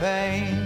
pain.